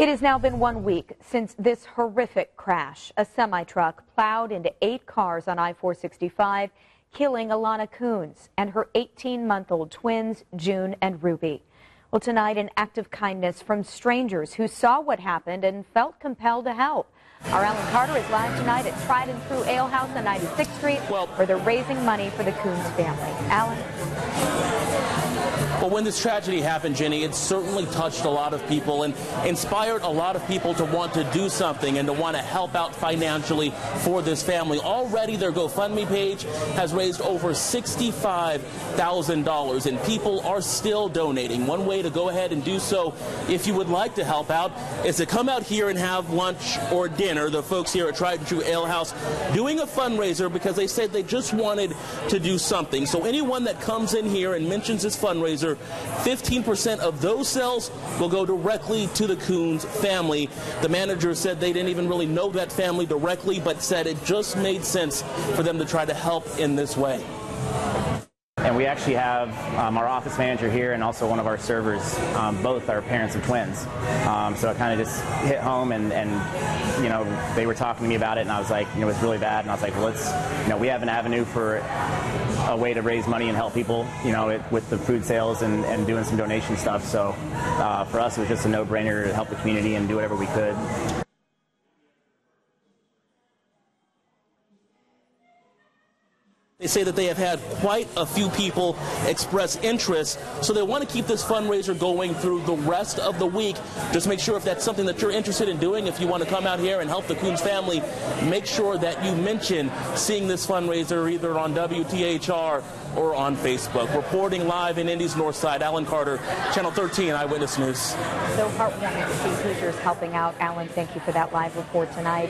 It has now been one week since this horrific crash. A semi truck plowed into eight cars on I 465, killing Alana Koons and her 18 month old twins, June and Ruby. Well, tonight, an act of kindness from strangers who saw what happened and felt compelled to help. Our Alan Carter is live tonight at Tried and True Ale House on 96th Street, well, where they're raising money for the Koons family. Alan? Well, when this tragedy happened, Jenny, it certainly touched a lot of people and inspired a lot of people to want to do something and to want to help out financially for this family. Already, their GoFundMe page has raised over $65,000, and people are still donating. One way to go ahead and do so, if you would like to help out, is to come out here and have lunch or dinner. The folks here at Tried and True Ale House doing a fundraiser because they said they just wanted to do something. So anyone that comes in here and mentions this fundraiser, 15% of those sales will go directly to the Koons family. The manager said they didn't even really know that family directly, but said it just made sense for them to try to help in this way. And we actually have um, our office manager here and also one of our servers, um, both are parents of twins. Um, so it kind of just hit home and, and, you know, they were talking to me about it and I was like, you know, it's really bad. And I was like, well, let's, you know, we have an avenue for a way to raise money and help people, you know, it, with the food sales and, and doing some donation stuff. So uh, for us, it was just a no-brainer to help the community and do whatever we could. They say that they have had quite a few people express interest, so they want to keep this fundraiser going through the rest of the week. Just make sure if that's something that you're interested in doing, if you want to come out here and help the Koons family, make sure that you mention seeing this fundraiser either on WTHR or on Facebook. Reporting live in Indy's North Side, Alan Carter, Channel 13 Eyewitness News. So heartwarming to see Hoosiers helping out. Alan, thank you for that live report tonight.